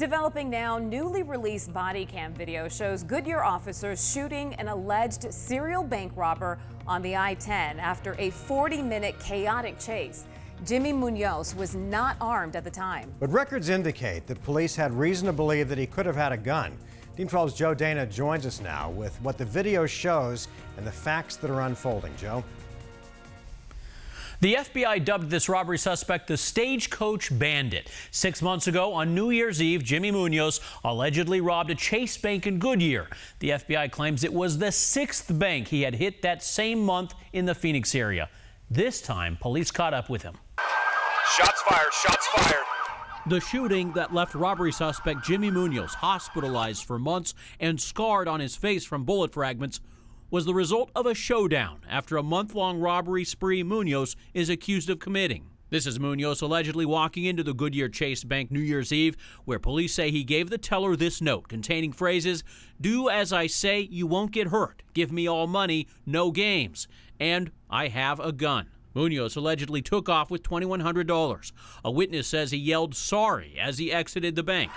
Developing now, newly released body cam video shows Goodyear officers shooting an alleged serial bank robber on the I-10 after a 40-minute chaotic chase. Jimmy Munoz was not armed at the time. But records indicate that police had reason to believe that he could have had a gun. Team 12's Joe Dana joins us now with what the video shows and the facts that are unfolding. Joe? The FBI dubbed this robbery suspect the Stagecoach Bandit. Six months ago, on New Year's Eve, Jimmy Munoz allegedly robbed a Chase Bank in Goodyear. The FBI claims it was the sixth bank he had hit that same month in the Phoenix area. This time, police caught up with him. Shots fired, shots fired. The shooting that left robbery suspect Jimmy Munoz hospitalized for months and scarred on his face from bullet fragments was the result of a showdown after a month long robbery spree Munoz is accused of committing. This is Munoz allegedly walking into the Goodyear Chase Bank New Year's Eve, where police say he gave the teller this note containing phrases Do as I say, you won't get hurt. Give me all money, no games. And I have a gun. Munoz allegedly took off with $2,100. A witness says he yelled sorry as he exited the bank.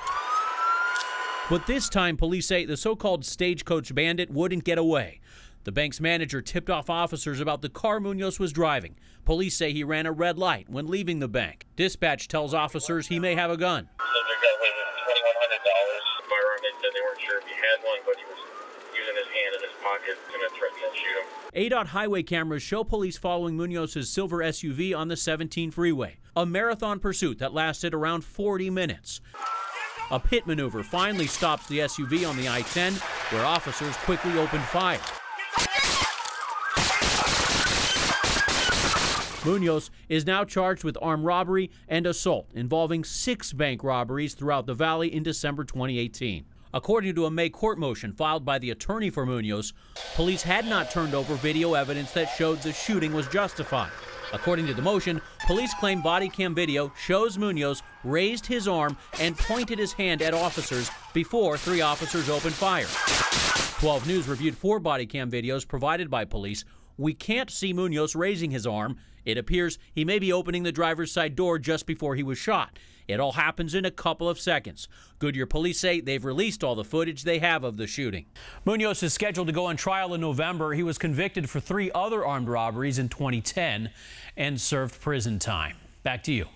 But this time, police say the so called stagecoach bandit wouldn't get away. The bank's manager tipped off officers about the car Munoz was driving. Police say he ran a red light when leaving the bank. Dispatch tells officers he may have a gun. They got away with $2,100. Firearm, said they weren't sure if he had one, but he was using his hand in his pocket and threatening to shoot him. ADOT highway cameras show police following Munoz's silver SUV on the 17 freeway. A marathon pursuit that lasted around 40 minutes. A pit maneuver finally stops the SUV on the I 10, where officers quickly opened fire. Munoz is now charged with armed robbery and assault involving six bank robberies throughout the valley in December 2018. According to a May court motion filed by the attorney for Munoz, police had not turned over video evidence that showed the shooting was justified. According to the motion, police claim body cam video shows Munoz raised his arm and pointed his hand at officers before three officers opened fire. 12 News reviewed four body cam videos provided by police. We can't see Munoz raising his arm. It appears he may be opening the driver's side door just before he was shot. It all happens in a couple of seconds. Goodyear police say they've released all the footage they have of the shooting. Munoz is scheduled to go on trial in November. He was convicted for three other armed robberies in 2010 and served prison time. Back to you.